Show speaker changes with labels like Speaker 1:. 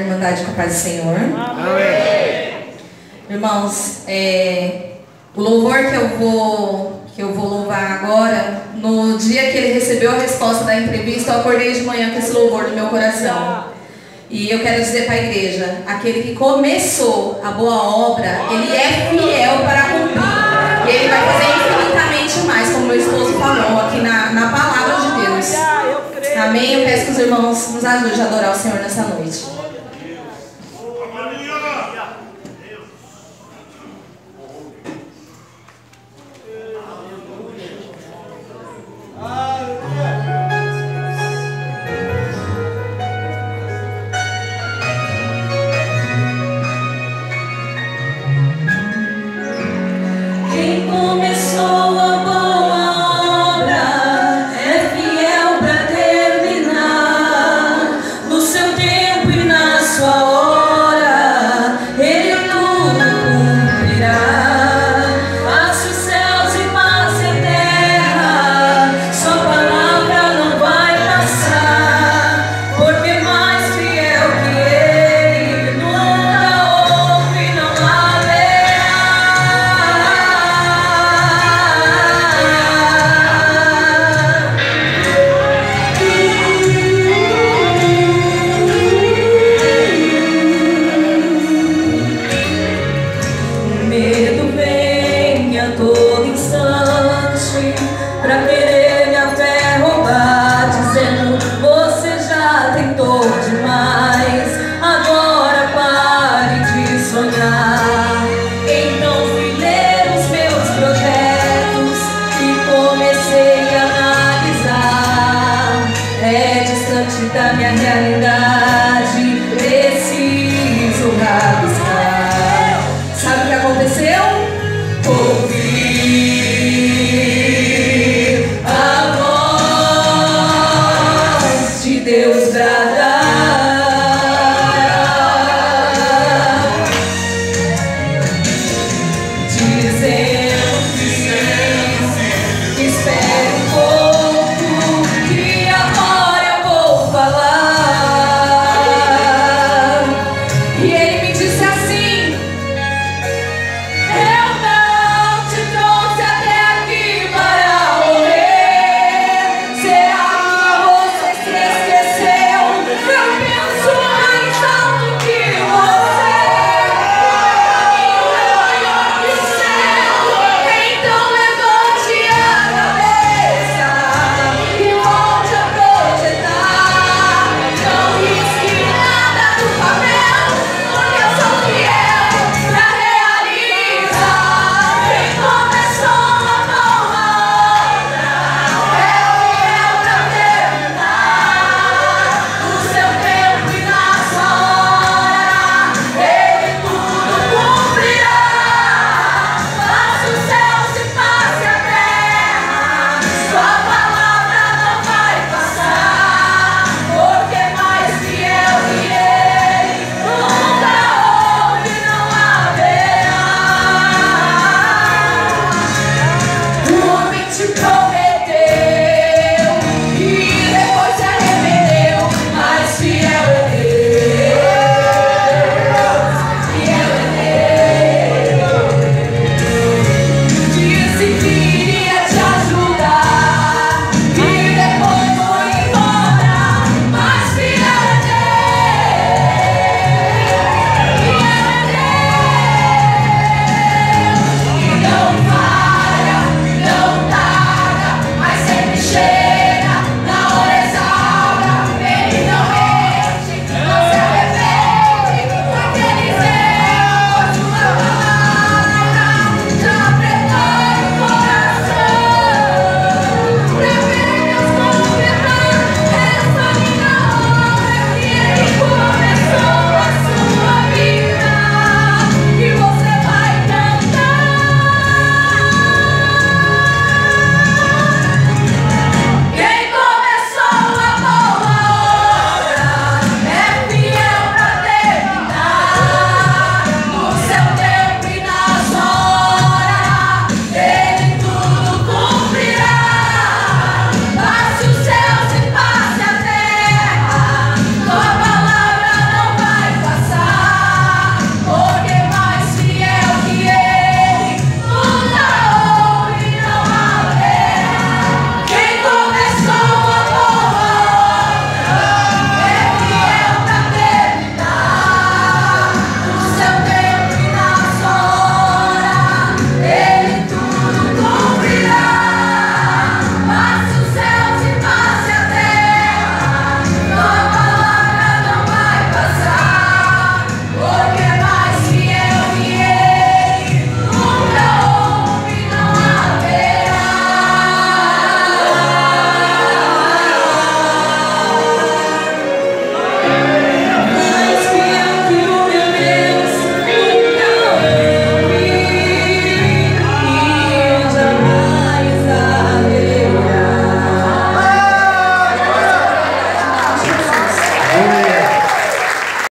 Speaker 1: Irmandade com a paz do Senhor.
Speaker 2: Amém.
Speaker 1: Irmãos, é, o louvor que eu vou que eu vou louvar agora, no dia que ele recebeu a resposta da entrevista, eu acordei de manhã com esse louvor no meu coração. E eu quero dizer para a igreja, aquele que começou a boa obra, ele é fiel para cumprir. E ele vai fazer infinitamente mais, como meu esposo falou aqui na, na palavra de Deus. Amém? Eu peço que os irmãos nos ajudem a adorar o Senhor nessa noite. ouvi.